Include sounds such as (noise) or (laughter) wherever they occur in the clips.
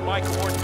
you, Mike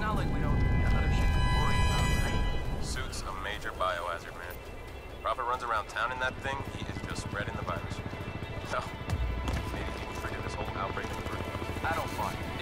not like we don't got other shit to worry about, right? Suit's a major biohazard, man. Prophet runs around town in that thing, he is just spreading the virus. (laughs) So, maybe he will figure this whole outbreak over. I don't mind.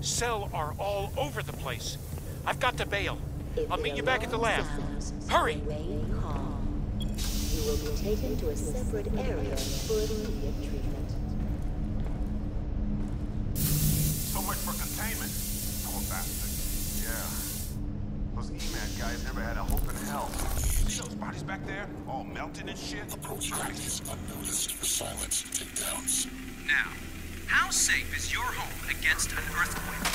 Cell are all over the place. I've got to bail. If I'll meet you back at the lab. sounds, Hurry! You will be taken to a separate area for immediate treatment. So much for containment. Poor bastard. Yeah. Those EMAT guys never had a hope in hell. See those bodies back there? All melted and shit? Approach enemies unnoticed for silent takedowns. Now, how safe is your home against an earthquake?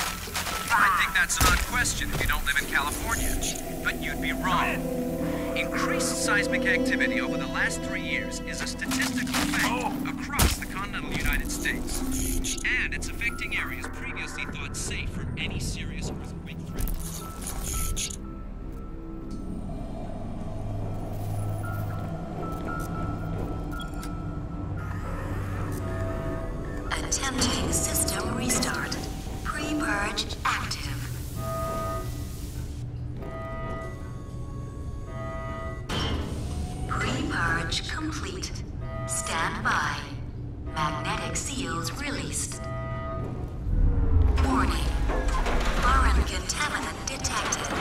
I think that's an odd question if you don't live in California. But you'd be wrong. Increased seismic activity over the last three years is a statistical fact across the continental United States. And it's affecting areas previously thought safe from any serious earthquake Attempting system restart. Pre-purge active. Pre-purge complete. Stand by. Magnetic seals released. Warning. Foreign contaminant detected.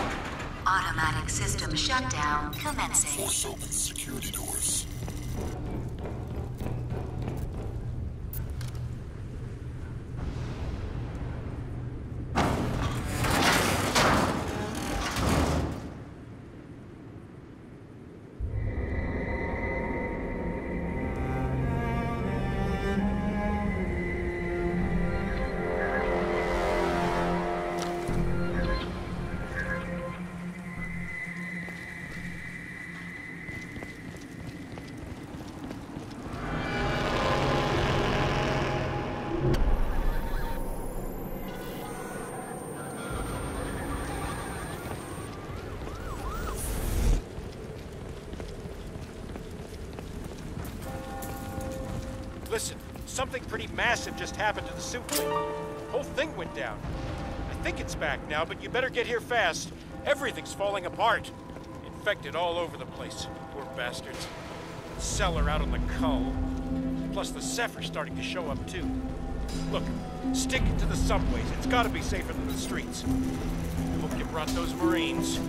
Automatic system shutdown commencing. Force open security doors. Listen, something pretty massive just happened to the suit. Whole thing went down. I think it's back now, but you better get here fast. Everything's falling apart. Infected all over the place. Poor bastards. CELL are out on the cull. Plus the Ceph are starting to show up too. Look, stick to the subways. It's gotta be safer than the streets. Hope you brought those Marines.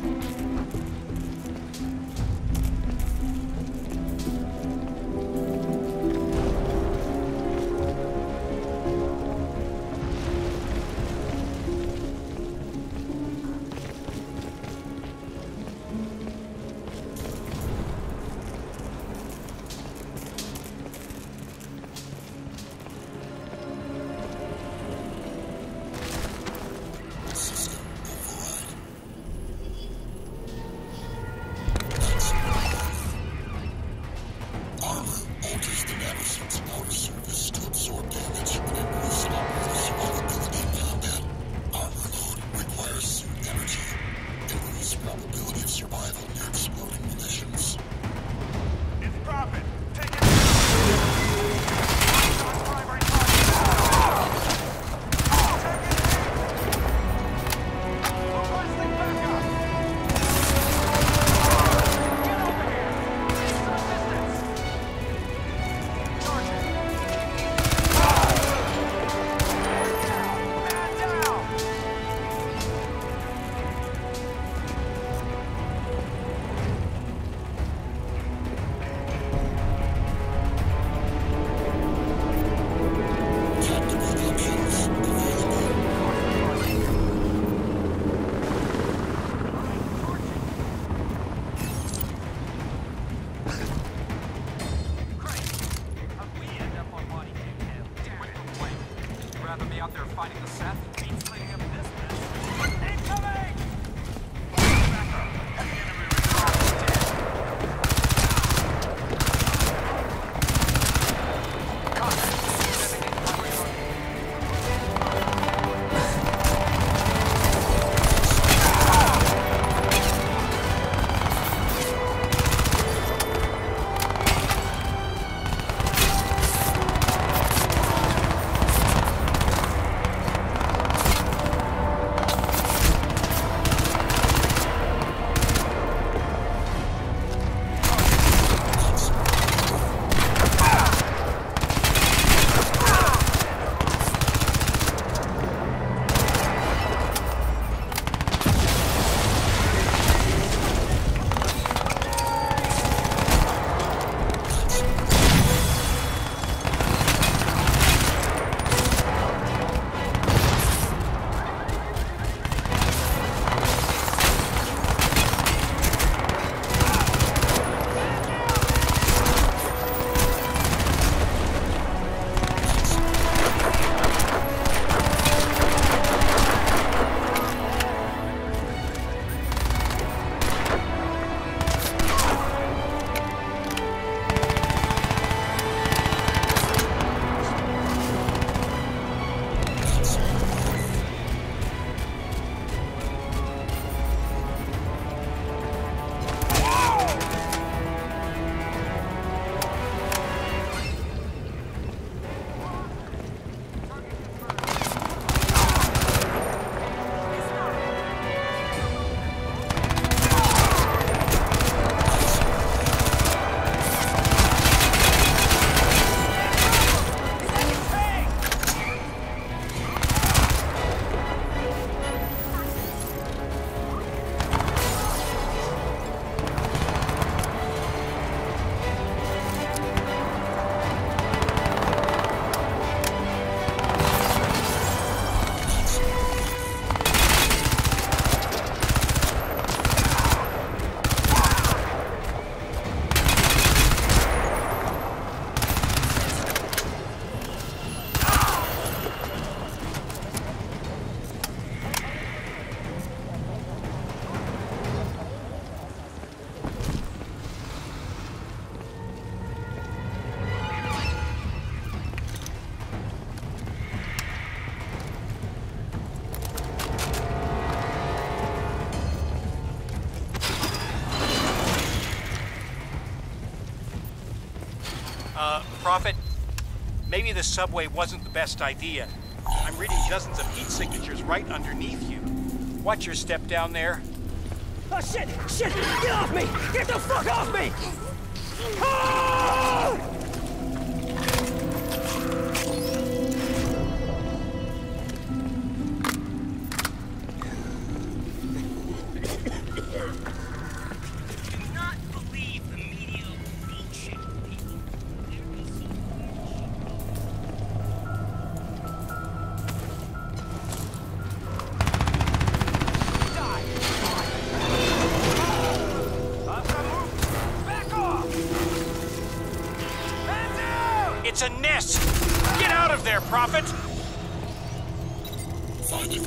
Uh, Prophet, maybe the subway wasn't the best idea. I'm reading dozens of heat signatures right underneath you. Watch your step down there. Oh shit! Shit! Get off me! Get the fuck off me! Ah! A nest! Get out of there, Prophet! Your